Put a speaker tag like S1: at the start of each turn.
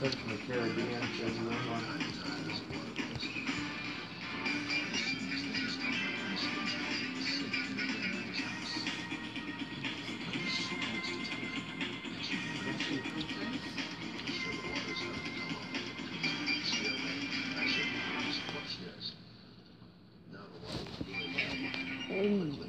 S1: Cook from the Caribbean says he lives on.
S2: Mm.